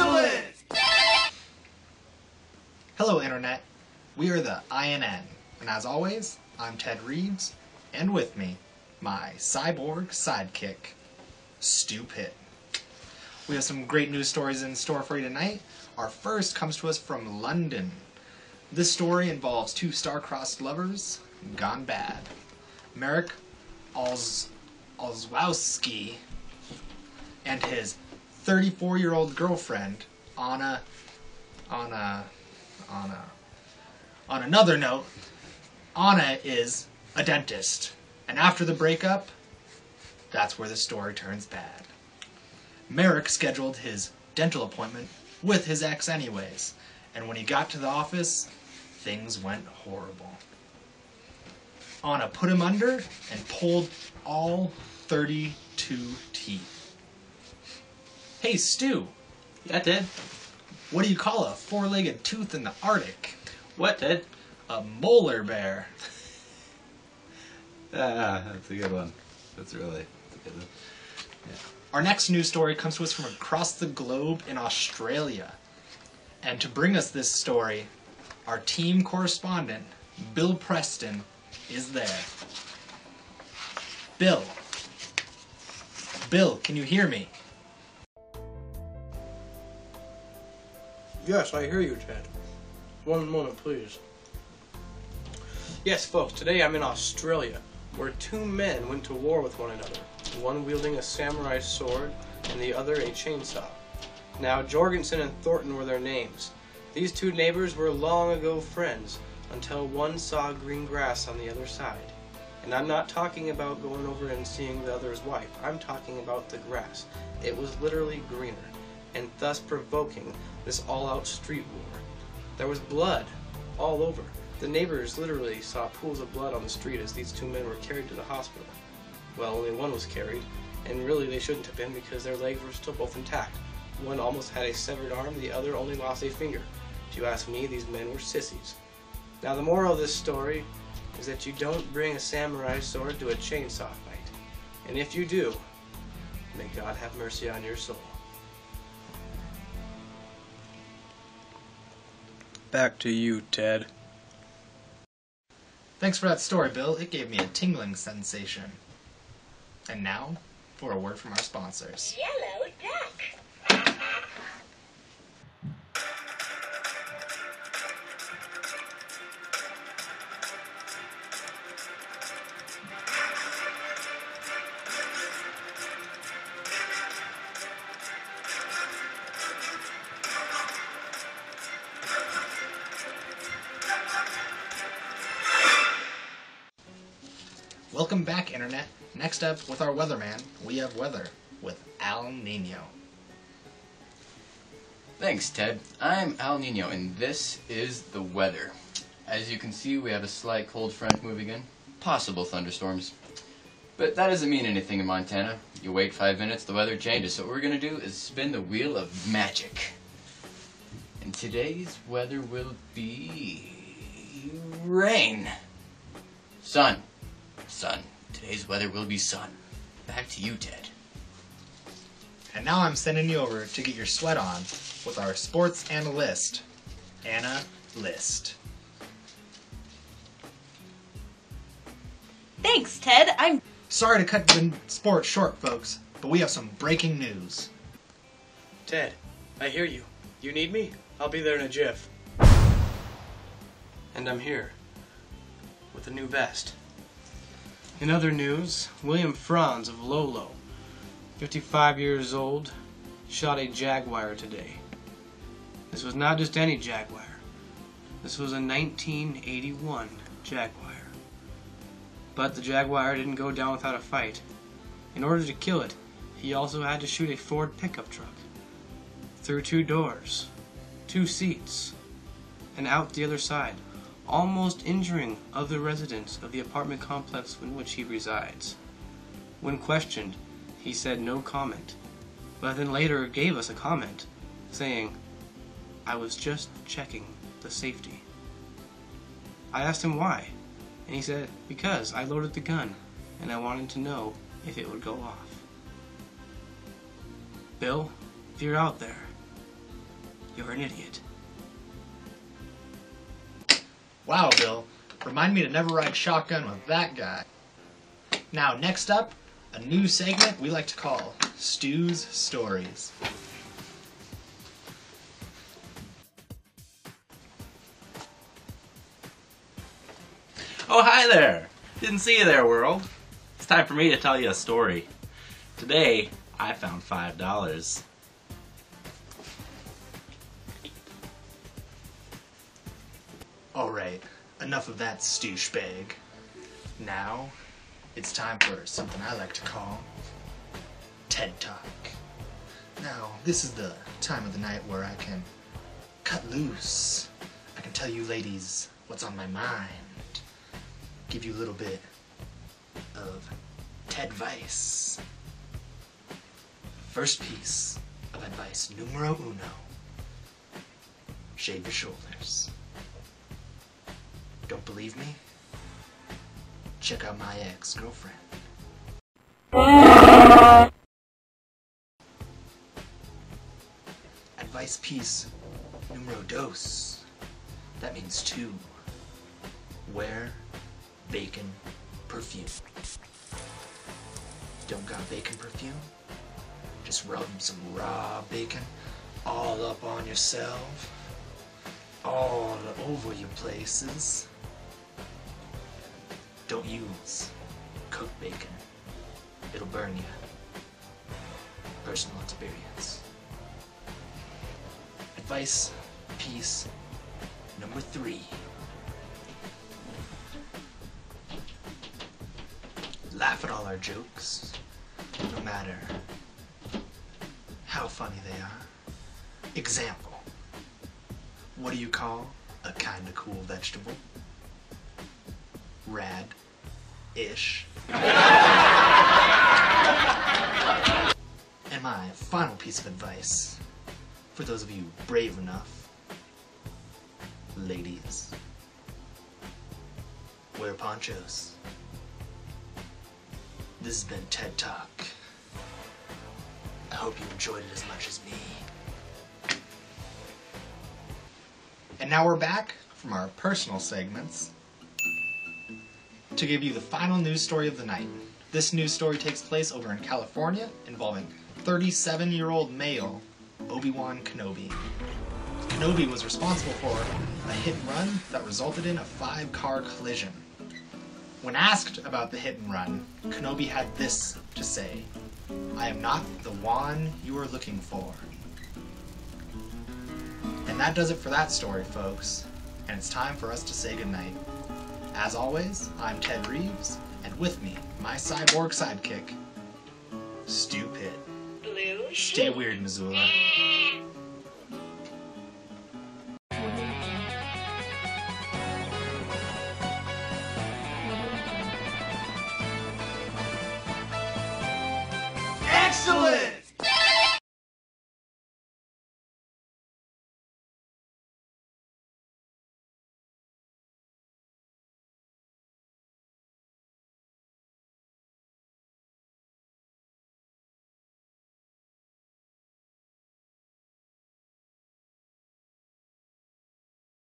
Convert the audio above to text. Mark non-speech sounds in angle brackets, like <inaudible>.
Excellent! Hello, Internet. We are the INN, and as always, I'm Ted Reeves, and with me, my cyborg sidekick, Stu Pitt. We have some great news stories in store for you tonight. Our first comes to us from London. This story involves two star-crossed lovers gone bad. Merrick Oz- and his 34-year-old girlfriend, Anna, Anna, Anna. On another note, Anna is a dentist, and after the breakup, that's where the story turns bad. Merrick scheduled his dental appointment with his ex anyways, and when he got to the office, things went horrible. Anna put him under and pulled all 32 teeth. Hey, Stu, Yeah, Ted. what do you call a four legged tooth in the Arctic? What, Ted? A molar bear. <laughs> Ah, that's a good one. That's really that's a good one. Our next news story comes to us from across the globe in Australia. And to bring us this story, our team correspondent, Bill Preston, is there. Bill. Bill, can you hear me? Yes, I hear you, Ted. One moment, please. Yes, folks, today I'm in Australia, where two men went to war with one another, one wielding a samurai sword and the other a chainsaw. Now, Jorgensen and Thornton were their names. These two neighbors were long ago friends, until one saw green grass on the other side. And I'm not talking about going over and seeing the other's wife. I'm talking about the grass. It was literally greener, and thus provoking this all-out street war. There was blood all over. The neighbors literally saw pools of blood on the street as these two men were carried to the hospital. Well, only one was carried, and really they shouldn't have been because their legs were still both intact. One almost had a severed arm, the other only lost a finger. If you ask me, these men were sissies. Now, the moral of this story is that you don't bring a samurai sword to a chainsaw fight. And if you do, may God have mercy on your soul. Back to you, Ted. Thanks for that story, Bill. It gave me a tingling sensation. And now, for a word from our sponsors. Yellow Welcome back, Internet. Next up, with our weatherman, we have weather with Al Nino. Thanks, Ted. I'm Al Nino, and this is the weather. As you can see, we have a slight cold front moving in, possible thunderstorms. But that doesn't mean anything in Montana. You wait five minutes, the weather changes. So what we're gonna do is spin the wheel of magic. And today's weather will be rain, sun, sun. Today's weather will be sun. Back to you, Ted. And now I'm sending you over to get your sweat on with our sports analyst, Anna List. Thanks, Ted. I'm Sorry to cut the sport short, folks, but we have some breaking news. Ted, I hear you. You need me? I'll be there in a jiff. And I'm here with a new vest. In other news, William Franz of Lolo, 55 years old, shot a jaguar today. This was not just any jaguar. This was a 1981 jaguar. But the jaguar didn't go down without a fight. In order to kill it, he also had to shoot a Ford pickup truck through two doors, two seats, and out the other side, almost injuring other residents of the apartment complex in which he resides. When questioned, he said no comment, but then later gave us a comment, saying, I was just checking the safety. I asked him why, and he said, because I loaded the gun, and I wanted to know if it would go off. Bill, if you're out there, You're an idiot. Wow, Bill. Remind me to never ride shotgun with that guy. Now, next up, a new segment we like to call Stu's Stories. Oh, hi there! Didn't see you there, world. It's time for me to tell you a story. Today, I found $5. Alright, enough of that stooshbag. Now, it's time for something I like to call TED Talk. Now, this is the time of the night where I can cut loose. I can tell you ladies what's on my mind. Give you a little bit of TED advice. First piece of advice, numero uno. Shave your shoulders. Don't believe me? Check out my ex girlfriend. Advice piece numero dos. That means two. Wear bacon perfume. Don't got bacon perfume? Just rub some raw bacon all up on yourself, all over your places. Don't use cooked bacon. It'll burn you. Personal experience. Advice piece number three. Laugh at all our jokes, no matter how funny they are. Example. What do you call a kinda cool vegetable? Rad ish. and my final piece of advice for those of you brave enough, ladies, wear ponchos. This has been TED Talk. I hope you enjoyed it as much as me. And now we're back from our personal segments to give you the final news story of the night. This news story takes place over in California involving 37 year old male Obi Wan Kenobi. Kenobi was responsible for a hit and run that resulted in a five car collision. When asked about the hit and run, Kenobi had this to say I am not the Wan you are looking for. And that does it for that story, folks. And it's time for us to say goodnight. As always, I'm Ted Reeves, and with me, my cyborg sidekick, Stu Pitt. Blue Stay weird, Missoula.